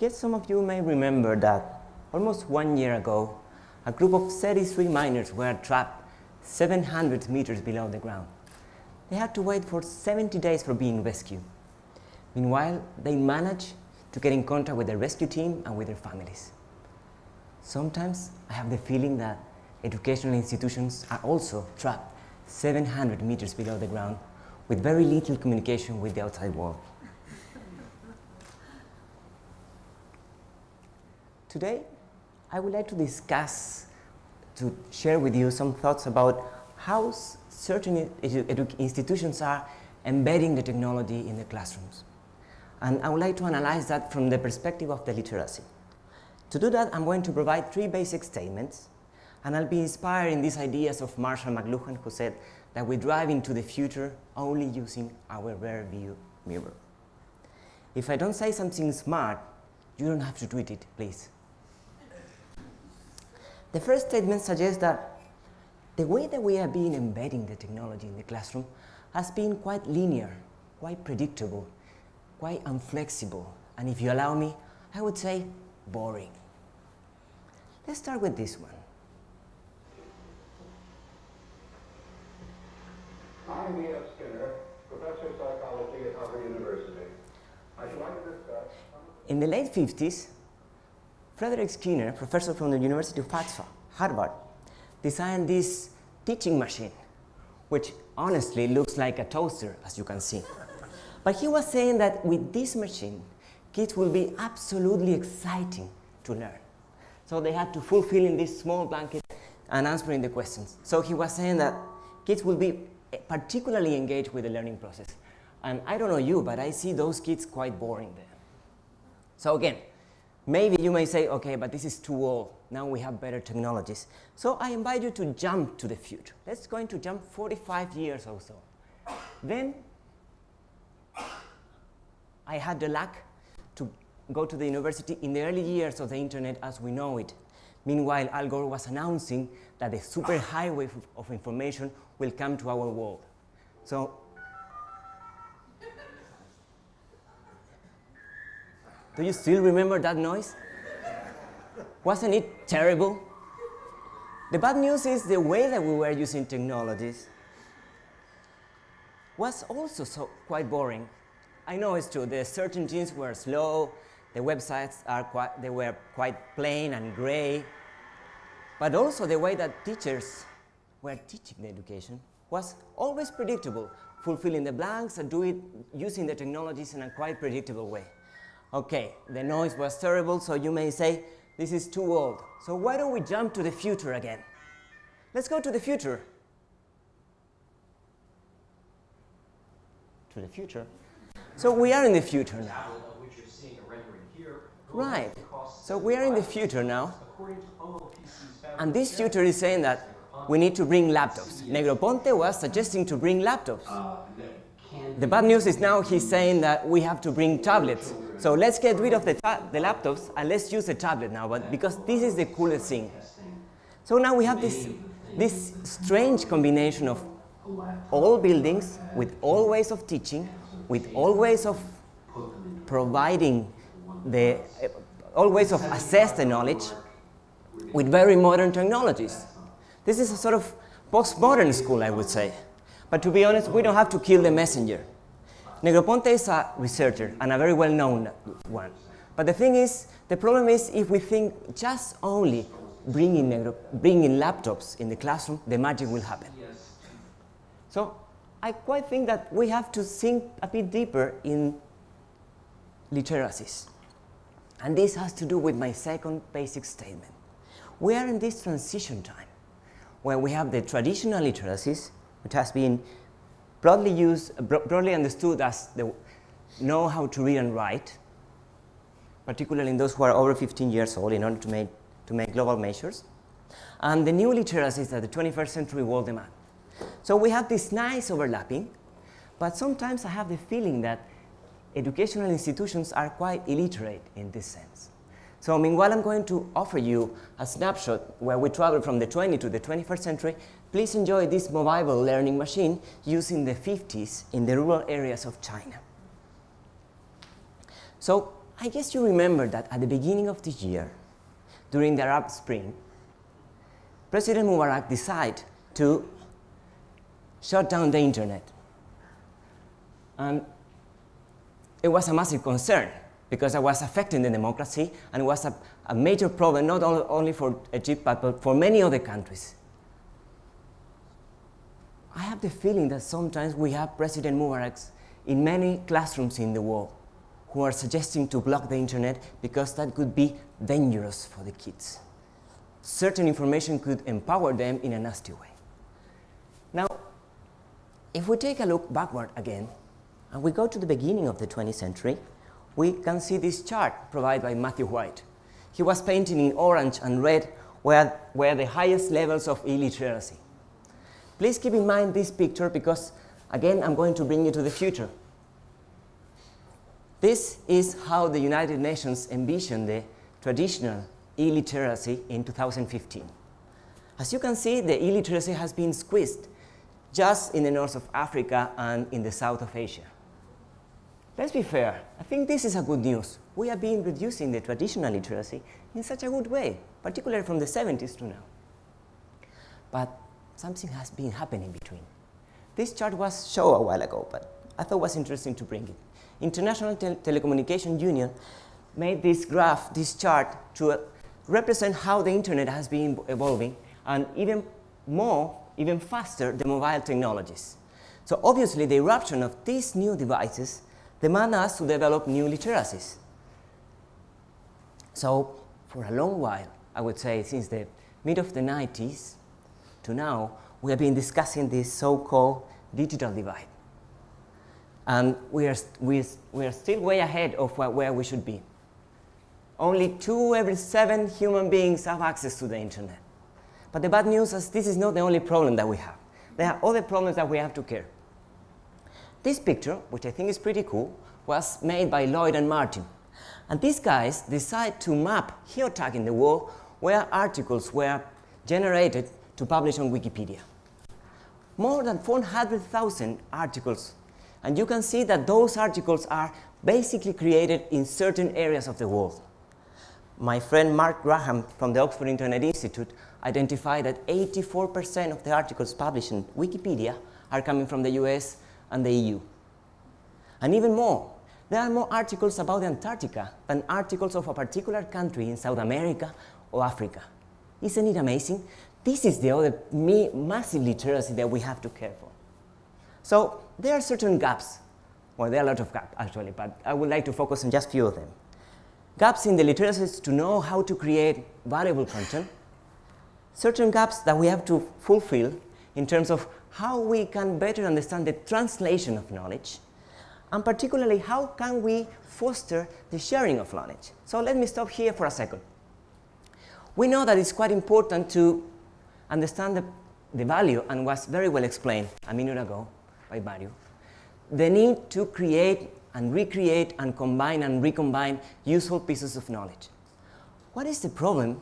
guess some of you may remember that almost one year ago, a group of 33 miners were trapped 700 meters below the ground. They had to wait for 70 days for being rescued. Meanwhile, they managed to get in contact with the rescue team and with their families. Sometimes I have the feeling that educational institutions are also trapped 700 meters below the ground with very little communication with the outside world. Today, I would like to discuss, to share with you some thoughts about how certain institutions are embedding the technology in the classrooms. And I would like to analyze that from the perspective of the literacy. To do that, I'm going to provide three basic statements, and I'll be inspired in these ideas of Marshall McLuhan, who said that we drive into the future only using our rear view mirror. If I don't say something smart, you don't have to tweet it, please. The first statement suggests that the way that we have been embedding the technology in the classroom has been quite linear, quite predictable, quite unflexible, and if you allow me, I would say boring. Let's start with this one. I'm B.F. Skinner, professor of psychology at Harvard University. I'd like to discuss. In the late 50s, Frederick Skinner, professor from the University of Oxford, Harvard, designed this teaching machine, which honestly looks like a toaster, as you can see. But he was saying that with this machine, kids will be absolutely exciting to learn. So they had to fulfill in this small blanket and answering the questions. So he was saying that kids will be particularly engaged with the learning process. And I don't know you, but I see those kids quite boring there. So again, Maybe you may say, okay, but this is too old. Now we have better technologies. So I invite you to jump to the future. Let's go into jump 45 years or so. Then I had the luck to go to the university in the early years of the internet as we know it. Meanwhile, Al Gore was announcing that the superhighway of information will come to our world. So Do you still remember that noise? Wasn't it terrible? The bad news is the way that we were using technologies was also so quite boring. I know it's true, the search engines were slow, the websites are quite, they were quite plain and gray, but also the way that teachers were teaching the education was always predictable, fulfilling the blanks and do it using the technologies in a quite predictable way. Okay, the noise was terrible, so you may say, this is too old. So why don't we jump to the future again? Let's go to the future. To the future. So we are in the future now. Right. So we are in the future now. And this future is saying that we need to bring laptops. Negroponte was suggesting to bring laptops. Uh, The bad news is now he's saying that we have to bring tablets. So let's get rid of the, the laptops and let's use a tablet now, but because this is the coolest thing. So now we have this, this strange combination of all buildings with all ways of teaching, with all ways of providing the, uh, all ways of assess the knowledge with very modern technologies. This is a sort of postmodern school, I would say. But to be honest, we don't have to kill the messenger. Negroponte is a researcher and a very well-known one. But the thing is, the problem is if we think just only bringing, Negro, bringing laptops in the classroom, the magic will happen. Yes. So I quite think that we have to think a bit deeper in literacies. And this has to do with my second basic statement. We are in this transition time where we have the traditional literacies, which has been broadly used, broadly understood as the know how to read and write, particularly in those who are over 15 years old in order to make, to make global measures. And the new literacies that the 21st century world demand. So we have this nice overlapping, but sometimes I have the feeling that educational institutions are quite illiterate in this sense. So meanwhile, I'm going to offer you a snapshot where we travel from the 20th to the 21st century. Please enjoy this mobile learning machine used in the 50s in the rural areas of China. So I guess you remember that at the beginning of the year, during the Arab Spring, President Mubarak decided to shut down the internet. And it was a massive concern because it was affecting the democracy and it was a, a major problem not only for Egypt but for many other countries. I have the feeling that sometimes we have President Mubaraks in many classrooms in the world who are suggesting to block the internet because that could be dangerous for the kids. Certain information could empower them in a nasty way. Now, if we take a look backward again, and we go to the beginning of the 20th century, we can see this chart provided by Matthew White. He was painting in orange and red where, where the highest levels of illiteracy. Please keep in mind this picture because, again, I'm going to bring you to the future. This is how the United Nations envisioned the traditional illiteracy in 2015. As you can see, the illiteracy has been squeezed just in the north of Africa and in the south of Asia. Let's be fair, I think this is a good news. We have been reducing the traditional literacy in such a good way, particularly from the 70s to now. But something has been happening between. This chart was shown a while ago, but I thought it was interesting to bring it. International Tel Telecommunication Union made this graph, this chart, to uh, represent how the internet has been evolving, and even more, even faster, the mobile technologies. So obviously, the eruption of these new devices demand us to develop new literacies. So for a long while, I would say since the mid of the 90s to now, we have been discussing this so-called digital divide. And we are, we, we are still way ahead of where, we should be. Only two every seven human beings have access to the internet. But the bad news is this is not the only problem that we have. There are other problems that we have to care. This picture, which I think is pretty cool, was made by Lloyd and Martin. And these guys decided to map geotag in the world where articles were generated to publish on Wikipedia. More than 400,000 articles. And you can see that those articles are basically created in certain areas of the world. My friend Mark Graham from the Oxford Internet Institute identified that 84% of the articles published in Wikipedia are coming from the US and the EU. And even more, there are more articles about Antarctica than articles of a particular country in South America or Africa. Isn't it amazing? This is the other massive literacy that we have to care for. So there are certain gaps. Well, there are a lot of gaps, actually, but I would like to focus on just a few of them. Gaps in the literacy to know how to create valuable content. Certain gaps that we have to fulfill in terms of how we can better understand the translation of knowledge, and particularly how can we foster the sharing of knowledge. So let me stop here for a second. We know that it's quite important to understand the, the value, and was very well explained a minute ago by Mario, the need to create and recreate and combine and recombine useful pieces of knowledge. What is the problem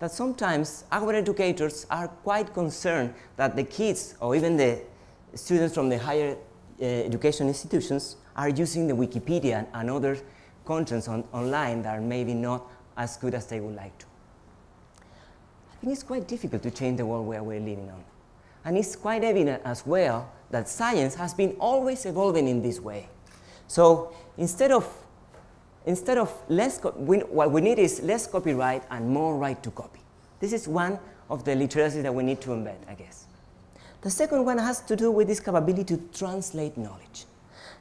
that sometimes our educators are quite concerned that the kids or even the students from the higher uh, education institutions are using the Wikipedia and other contents on, online that are maybe not as good as they would like to. It's quite difficult to change the world where we're living on. And it's quite evident as well that science has been always evolving in this way. So instead of Instead of less, we, what we need is less copyright and more right to copy. This is one of the literacies that we need to embed, I guess. The second one has to do with this capability to translate knowledge.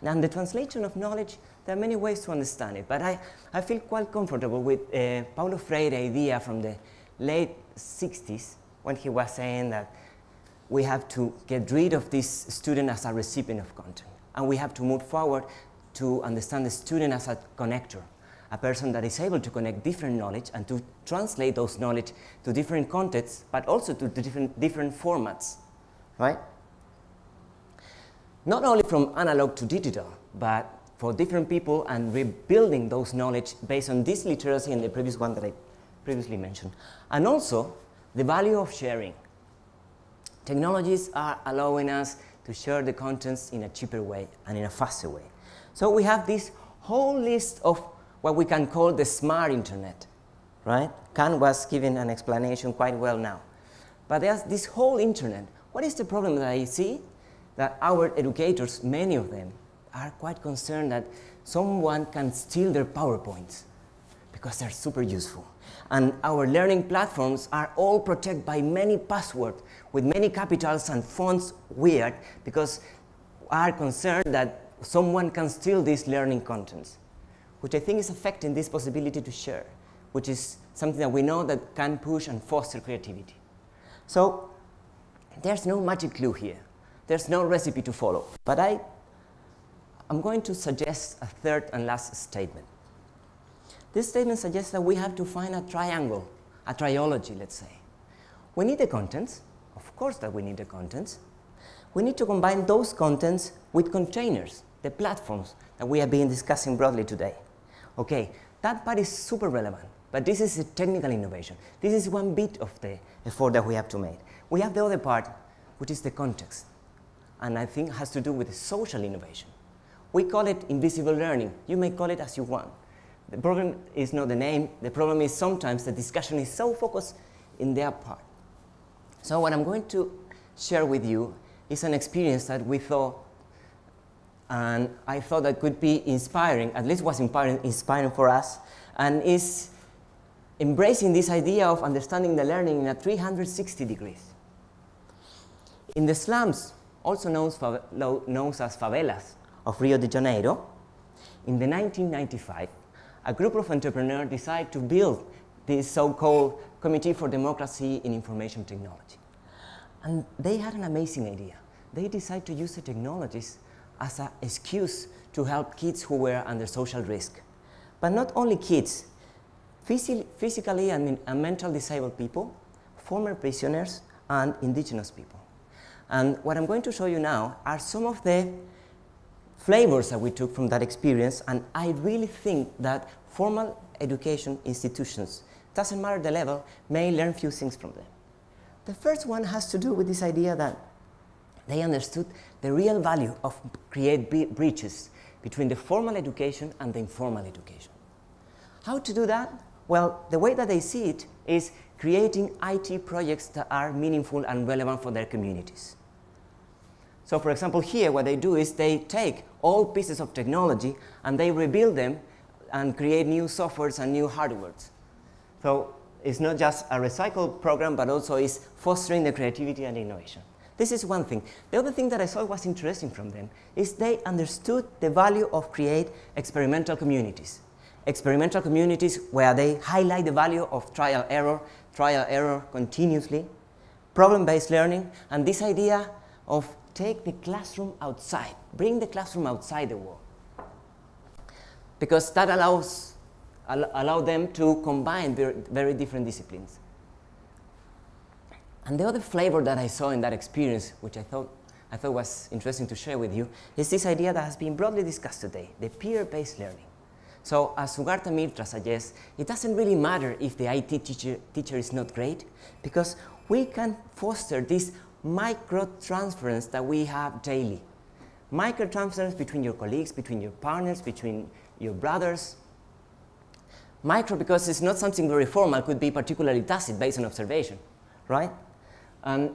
Now, in the translation of knowledge, there are many ways to understand it, but I, I feel quite comfortable with uh, Paulo Freire's idea from the late 60s when he was saying that we have to get rid of this student as a recipient of content, and we have to move forward to understand the student as a connector, a person that is able to connect different knowledge and to translate those knowledge to different contexts, but also to different, different formats, right? Not only from analog to digital, but for different people and rebuilding those knowledge based on this literacy and the previous one that I previously mentioned. And also, the value of sharing. Technologies are allowing us to share the contents in a cheaper way and in a faster way. So we have this whole list of what we can call the smart internet, right? Kant was giving an explanation quite well now. But there's this whole internet. What is the problem that I see? That our educators, many of them, are quite concerned that someone can steal their PowerPoints because they're super useful. And our learning platforms are all protected by many passwords with many capitals and fonts weird because are concerned that someone can steal these learning contents, which I think is affecting this possibility to share, which is something that we know that can push and foster creativity. So there's no magic clue here. There's no recipe to follow. But I, I'm going to suggest a third and last statement. This statement suggests that we have to find a triangle, a triology, let's say. We need the contents, of course that we need the contents. We need to combine those contents with containers, the platforms that we have been discussing broadly today. Okay, that part is super relevant, but this is a technical innovation. This is one bit of the effort that we have to make. We have the other part, which is the context, and I think has to do with social innovation. We call it invisible learning. You may call it as you want. The problem is not the name. The problem is sometimes the discussion is so focused in their part. So what I'm going to share with you is an experience that we thought, and I thought that could be inspiring, at least was inspiring, inspiring for us, and is embracing this idea of understanding the learning in a 360 degrees. In the slums, also known, known as favelas of Rio de Janeiro, in the 1995, a group of entrepreneurs decided to build this so-called Committee for Democracy in Information Technology. And they had an amazing idea. They decided to use the technologies as an excuse to help kids who were under social risk. But not only kids, phys physically and, and mental disabled people, former prisoners, and indigenous people. And what I'm going to show you now are some of the flavors that we took from that experience, and I really think that formal education institutions, doesn't matter the level, may learn few things from them. The first one has to do with this idea that they understood the real value of create bridges between the formal education and the informal education. How to do that? Well, the way that they see it is creating IT projects that are meaningful and relevant for their communities. So for example, here what they do is they take all pieces of technology and they rebuild them and create new softwares and new hardwares. So it's not just a recycled program, but also is fostering the creativity and innovation. This is one thing. The other thing that I saw was interesting from them is they understood the value of create experimental communities. Experimental communities where they highlight the value of trial error, trial error continuously, problem-based learning, and this idea of take the classroom outside, bring the classroom outside the wall. Because that allows al allow them to combine very, very different disciplines. And the other flavor that I saw in that experience, which I thought, I thought was interesting to share with you, is this idea that has been broadly discussed today, the peer-based learning. So as Sugata Mitra suggests, it doesn't really matter if the IT teacher, teacher is not great, because we can foster this micro-transference that we have daily. Micro-transference between your colleagues, between your partners, between your brothers. Micro, because it's not something very formal, could be particularly tacit based on observation, right? And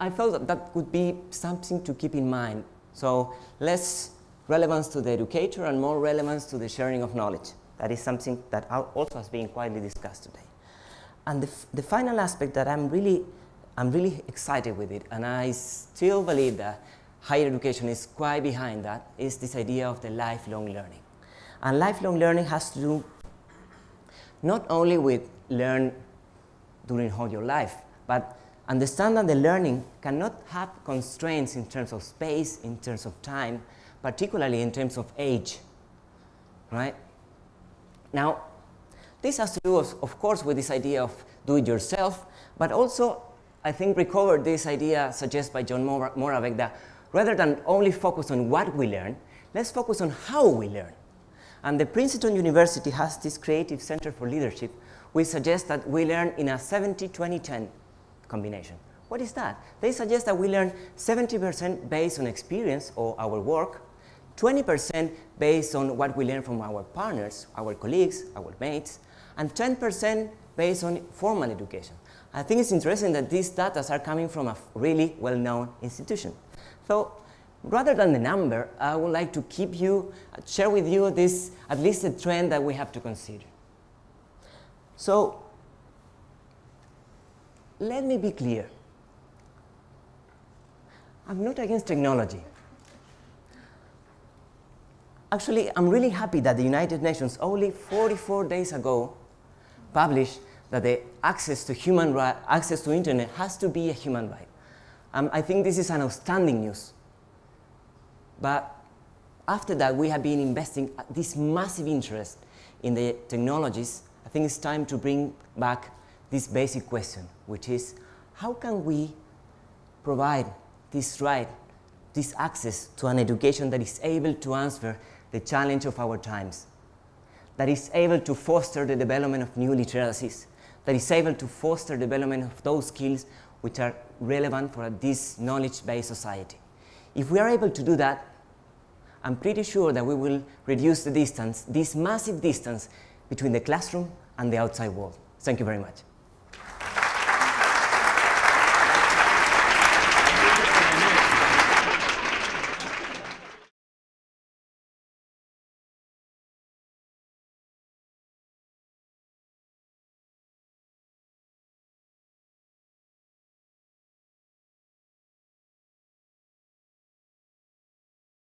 I felt that that could be something to keep in mind. So less relevance to the educator and more relevance to the sharing of knowledge. That is something that also has been quietly discussed today. And the, the final aspect that I'm really I'm really excited with it, and I still believe that higher education is quite behind that, is this idea of the lifelong learning. And lifelong learning has to do not only with learn during whole your life, but understand that the learning cannot have constraints in terms of space, in terms of time, particularly in terms of age, right? Now, this has to do, of course, with this idea of do it yourself, but also I think, recovered this idea suggested by John Moravec that rather than only focus on what we learn, let's focus on how we learn. And the Princeton University has this Creative Center for Leadership, We suggest that we learn in a 70-20-10 combination. What is that? They suggest that we learn 70% based on experience or our work, 20% based on what we learn from our partners, our colleagues, our mates, and 10% based on formal education. I think it's interesting that these data are coming from a really well-known institution. So rather than the number, I would like to keep you, uh, share with you this, at least a trend that we have to consider. So let me be clear. I'm not against technology. Actually, I'm really happy that the United Nations only 44 days ago published that the access to human right, access to internet has to be a human right. Um, I think this is an outstanding news. But after that, we have been investing this massive interest in the technologies. I think it's time to bring back this basic question, which is how can we provide this right, this access to an education that is able to answer the challenge of our times, that is able to foster the development of new literacies, that is able to foster development of those skills which are relevant for this knowledge-based society. If we are able to do that, I'm pretty sure that we will reduce the distance, this massive distance between the classroom and the outside world. Thank you very much.